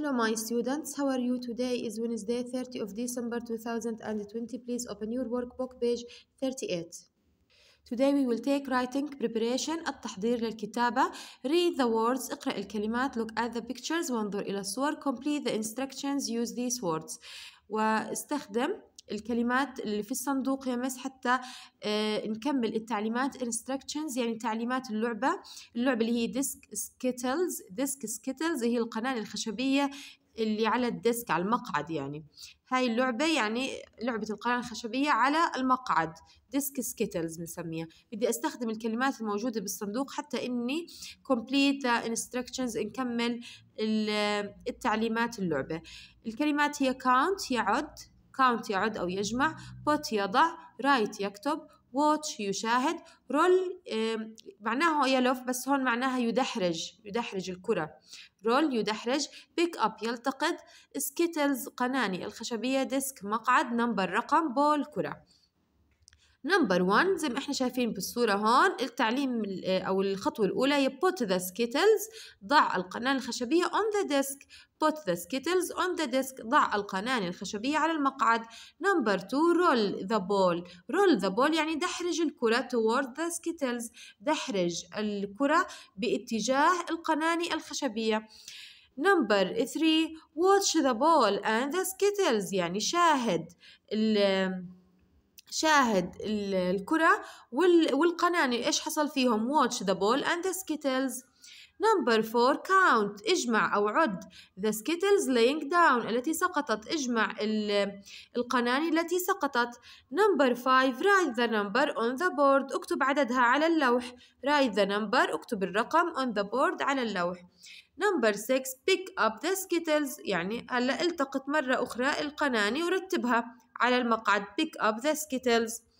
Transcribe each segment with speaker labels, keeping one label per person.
Speaker 1: Hello my students, how are you? Today is Wednesday 30 of December 2020. Please open your workbook page 38. Today we will take writing preparation التحضير للكتابة read the words اقرأ الكلمات look at the pictures وانظر إلى الصور complete the instructions use these words واستخدم الكلمات اللي في الصندوق يا مس حتى آه نكمل التعليمات instructions يعني تعليمات اللعبة اللعبة اللي هي desk skittles desk skittles هي القناني الخشبية اللي على ال desk على المقعد يعني. هاي اللعبة يعني لعبة القناني الخشبية على المقعد desk skittles بنسميها. بدي أستخدم الكلمات الموجودة بالصندوق حتى إني complete the instructions نكمل التعليمات اللعبة. الكلمات هي count يعد count يعد أو يجمع put يضع write يكتب watch يشاهد. roll معناها يلف بس هون معناها يدحرج يدحرج الكرة. roll يدحرج pick up يلتقط. skittles قناني الخشبية desk مقعد number رقم ball كرة. number 1 زي ما إحنا شايفين بالصورة هون التعليم أو الخطوة الأولى هي put the skittles ضع القناني الخشبية on the desk. put the skittles on the desk ضع القناني الخشبية على المقعد. number 2 roll the ball. roll the ball يعني دحرج الكرة toward the skittles. دحرج الكرة باتجاه القناني الخشبية. number 3 watch the ball and the skittles يعني شاهد ال شاهد الكرة والقناني إيش حصل فيهم؟ Watch the ball and the skittles. Number four count اجمع أو عد the skittles laying down التي سقطت اجمع القناني التي سقطت number five write the number on the board اكتب عددها على اللوح write the number اكتب الرقم on the board على اللوح number 6 pick up the skittles يعني هلا التقط مرة أخرى القناني ورتبها على المقعد pick up the skittles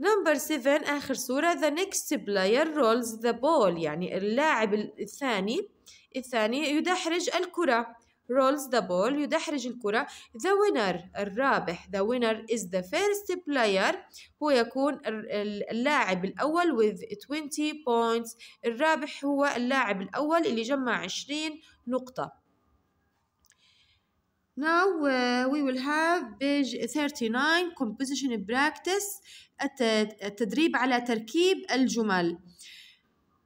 Speaker 1: number 7 آخر صورة the next player rolls the ball. يعني اللاعب الثاني الثاني يدحرج الكرة. Rolls the ball يدحرج الكرة. The winner الرابح the winner is the first player. هو يكون اللاعب الأول with 20 points. الرابح هو اللاعب الأول اللي جمع 20 نقطة. Now uh, we will have page 39 composition practice التدريب على تركيب الجمل.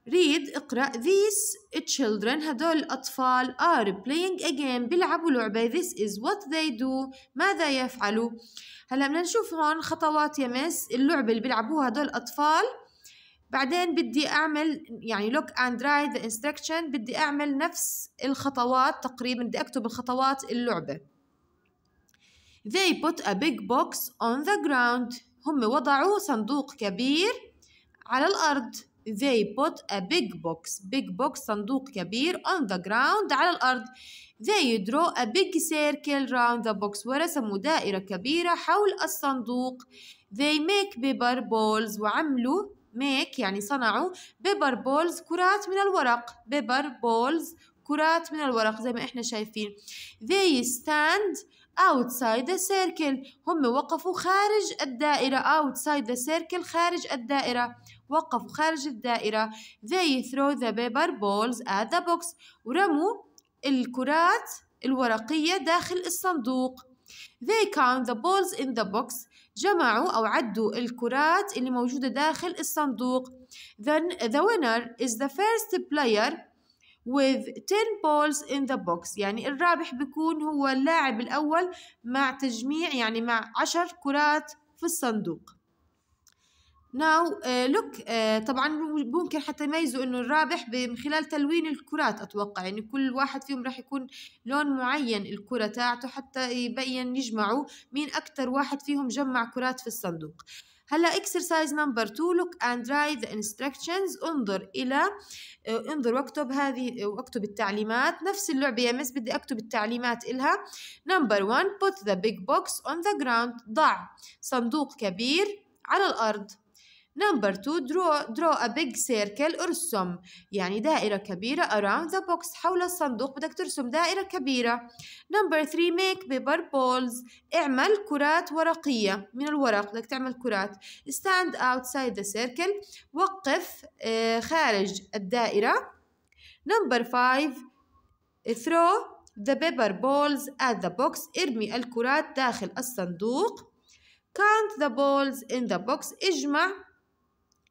Speaker 1: Read اقرأ. These children هدول الأطفال are playing a game. بيلعبوا لعبة. This is what they do. ماذا يفعلوا؟ هلا بدنا نشوف هون خطوات يمس اللعبة اللي بيلعبوها هدول الأطفال. بعدين بدي أعمل يعني look and write the instruction. بدي أعمل نفس الخطوات تقريبا. بدي أكتب الخطوات اللعبة. They put a big box on the ground هم وضعوا صندوق كبير على الأرض they put a big box big box صندوق كبير on the ground على الأرض they draw a big circle round the box ورسموا دائرة كبيرة حول الصندوق they make paper balls وعملوا make يعني صنعوا paper balls كرات من الورق paper balls كرات من الورق زي ما إحنا شايفين they stand outside the circle هم وقفوا خارج الدائرة outside the circle خارج الدائرة وقفوا خارج الدائرة they throw the paper balls at the box ورموا الكرات الورقية داخل الصندوق they count the balls in the box جمعوا أو عدوا الكرات اللي موجودة داخل الصندوق then the winner is the first player with 10 balls in the box. يعني الرابح بيكون هو اللاعب الأول مع تجميع يعني مع 10 كرات في الصندوق. Now uh, look uh, طبعا ممكن حتى يميزوا إنه الرابح من خلال تلوين الكرات أتوقع. يعني كل واحد فيهم راح يكون لون معين الكرة تاعته حتى يبين يجمعوا مين أكتر واحد فيهم جمع كرات في الصندوق. هلا exercise number 2 look and write the instructions. انظر إلى انظر واكتب هذه واكتب التعليمات. نفس اللعبة يا مس بدي أكتب التعليمات إلها. Number 1 put the big box on the ground. ضع صندوق كبير على الأرض. number two draw draw a big circle أرسم. يعني دائرة كبيرة around the box حول الصندوق بدك ترسم دائرة كبيرة. number three make paper balls. اعمل كرات ورقية. من الورق بدك تعمل كرات. Stand outside the circle. وقف آه، خارج الدائرة. نمبر 5 throw the paper balls at the box. ارمي الكرات داخل الصندوق. Count the balls in the box. اجمع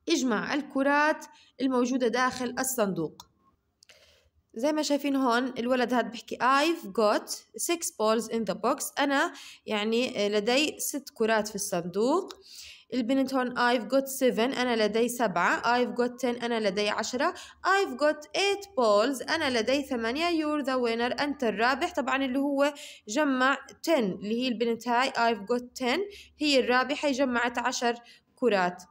Speaker 1: اجمع الكرات الموجودة داخل الصندوق. زي ما شايفين هون الولد هذا بحكي I've got six balls in the box. أنا يعني لدي ست كرات في الصندوق. البنت هون I've got seven أنا لدي سبعة. I've got ten أنا لدي عشرة. I've got eight balls أنا لدي ثمانية. You're the winner أنت الرابح. طبعا اللي هو جمع ten اللي هي البنت هاي I've got ten هي الرابحة جمعت عشر كرات.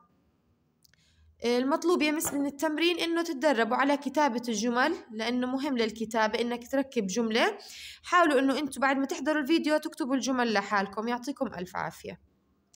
Speaker 1: المطلوب يا مس من التمرين إنه تتدربوا على كتابة الجمل لأنه مهم للكتابة إنك تركب جملة. حاولوا إنه أنتم بعد ما تحضروا الفيديو تكتبوا الجمل لحالكم. يعطيكم ألف عافية.